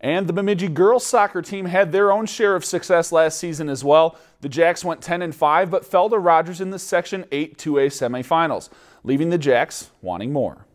And the Bemidji girls soccer team had their own share of success last season as well. The Jacks went 10 and 5 but fell to Rogers in the Section 8 2A semifinals, leaving the Jacks wanting more.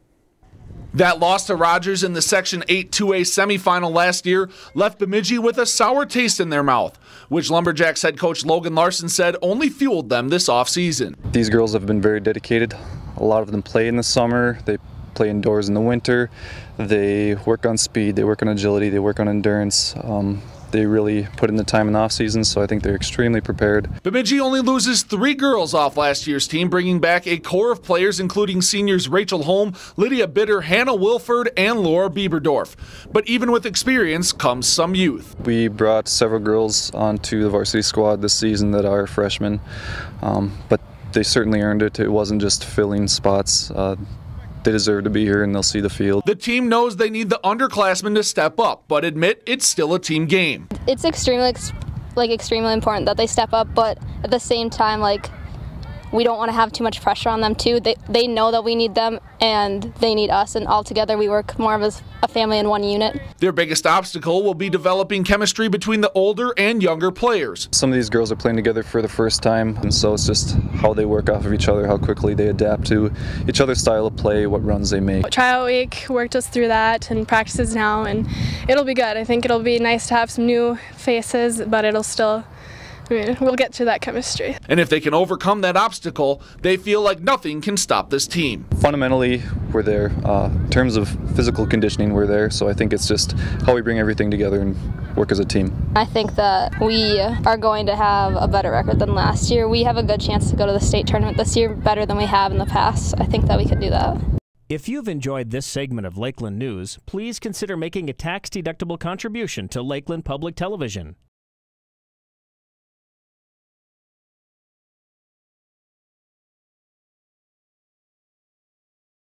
That loss to Rogers in the Section 8 2A semifinal last year left Bemidji with a sour taste in their mouth, which Lumberjacks head coach Logan Larson said only fueled them this offseason. These girls have been very dedicated. A lot of them play in the summer. They play indoors in the winter. They work on speed, they work on agility, they work on endurance. Um, they really put in the time in the off season, so I think they're extremely prepared. Bemidji only loses three girls off last year's team, bringing back a core of players including seniors Rachel Holm, Lydia Bitter, Hannah Wilford, and Laura Bieberdorf. But even with experience comes some youth. We brought several girls onto the varsity squad this season that are freshmen, um, but they certainly earned it. It wasn't just filling spots. Uh, they deserve to be here and they'll see the field. The team knows they need the underclassmen to step up, but admit it's still a team game. It's extremely like extremely important that they step up, but at the same time like we don't want to have too much pressure on them too. They they know that we need them and they need us, and all together we work more of as a family in one unit. Their biggest obstacle will be developing chemistry between the older and younger players. Some of these girls are playing together for the first time, and so it's just how they work off of each other, how quickly they adapt to each other's style of play, what runs they make. Tryout week worked us through that and practices now, and it'll be good. I think it'll be nice to have some new faces, but it'll still I mean, we'll get to that chemistry. And if they can overcome that obstacle, they feel like nothing can stop this team. Fundamentally, we're there. Uh, in terms of physical conditioning, we're there. So I think it's just how we bring everything together and work as a team. I think that we are going to have a better record than last year. We have a good chance to go to the state tournament this year better than we have in the past. I think that we can do that. If you've enjoyed this segment of Lakeland News, please consider making a tax-deductible contribution to Lakeland Public Television.